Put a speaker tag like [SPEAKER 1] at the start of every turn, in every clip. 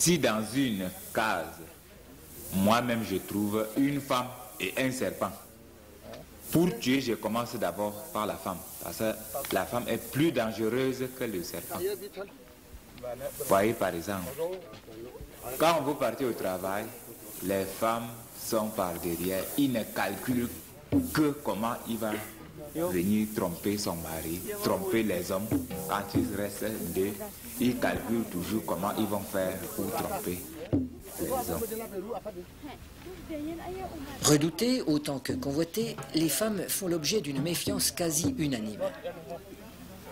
[SPEAKER 1] Si dans une case, moi-même je trouve une femme et un serpent, pour tuer, je commence d'abord par la femme, parce que la femme est plus dangereuse que le serpent. Voyez par exemple, quand vous partez au travail, les femmes sont par derrière, ils ne calculent que comment il va venir tromper son mari, tromper les hommes. Quand ils restent deux, ils calculent toujours comment ils vont faire pour tromper les hommes.
[SPEAKER 2] Redoutées autant que convoitées, les femmes font l'objet d'une méfiance quasi unanime.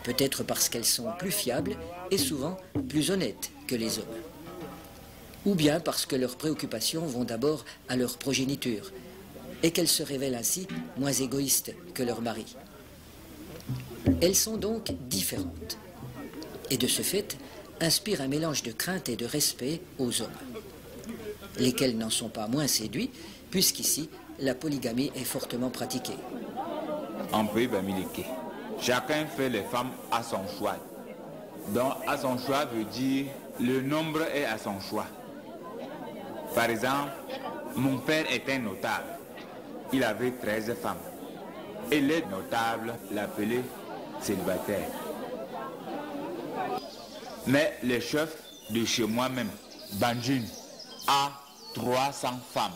[SPEAKER 2] Peut-être parce qu'elles sont plus fiables et souvent plus honnêtes que les hommes. Ou bien parce que leurs préoccupations vont d'abord à leur progéniture et qu'elles se révèlent ainsi moins égoïstes que leur mari. Elles sont donc différentes et de ce fait inspirent un mélange de crainte et de respect aux hommes, lesquels n'en sont pas moins séduits puisqu'ici la polygamie est fortement pratiquée.
[SPEAKER 1] En pays chacun fait les femmes à son choix. Donc à son choix veut dire le nombre est à son choix. Par exemple, mon père était notable. Il avait 13 femmes. Et les notables l'appelaient célibataire. Mais le chef de chez moi-même, Banjin, a 300 femmes.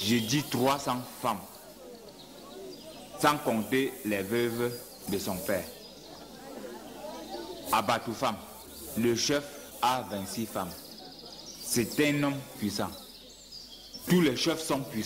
[SPEAKER 1] Je dis 300 femmes, sans compter les veuves de son père. Abatoufam, le chef a 26 femmes. C'est un homme puissant. Tous les chefs sont puissants.